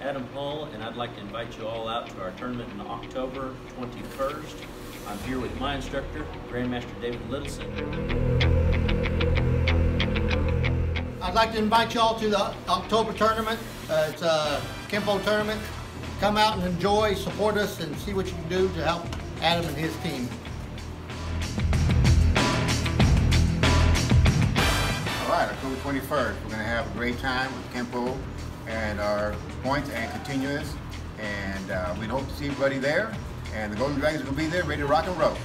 Adam Hull, and I'd like to invite you all out to our tournament in October 21st. I'm here with my instructor, Grandmaster David LittleSun. I'd like to invite y'all to the October tournament. Uh, it's a Kenpo tournament. Come out and enjoy, support us, and see what you can do to help Adam and his team. All right, October 21st, we're going to have a great time with Kenpo and our points and continuous. And uh, we hope to see everybody there. And the Golden Dragons will be there, ready to rock and roll.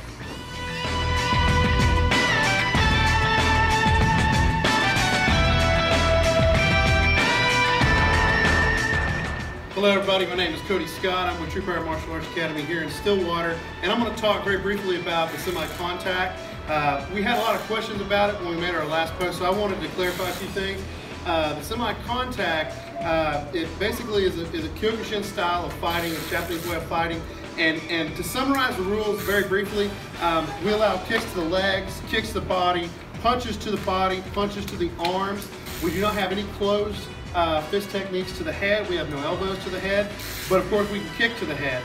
Hello everybody, my name is Coda Scott. I'm with True Power Martial Arts Academy here in Stillwater, and I'm going to talk very briefly about the semi-contact. Uh, we had a lot of questions about it when we made our last post, so I wanted to clarify a few things. Uh, semi-contact, uh, it basically is a, is a Kyokushin style of fighting, a Japanese way of fighting, and, and to summarize the rules very briefly, um, we allow kicks to the legs, kicks to the body, punches to the body, punches to the arms. We do not have any closed uh, fist techniques to the head. We have no elbows to the head, but of course we can kick to the head.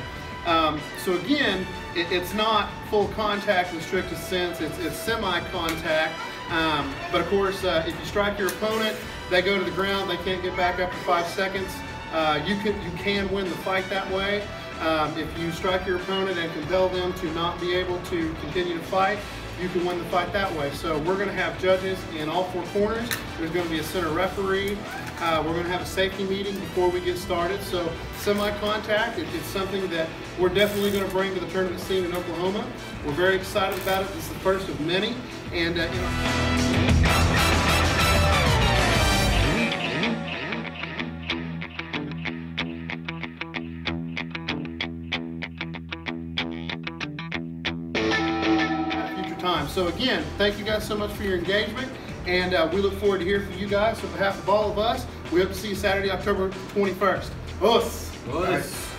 Um, so again, it, it's not full contact in the strictest sense. It's, it's semi-contact. Um, but of course, uh, if you strike your opponent, they go to the ground. They can't get back up five seconds. Uh, you can you can win the fight that way. Um, if you strike your opponent and compel them to not be able to continue to fight, you can win the fight that way. So we're going to have judges in all four corners. There's going to be a center referee. Uh, we're going to have a safety meeting before we get started. So semi-contact, it, it's something that we're definitely going to bring to the tournament scene in Oklahoma. We're very excited about it. This is the first of many. And uh, you know, time. So again, thank you guys so much for your engagement, and uh, we look forward to hearing from you guys. So on behalf of all of us, we hope to see you Saturday, October 21st. Us. Us.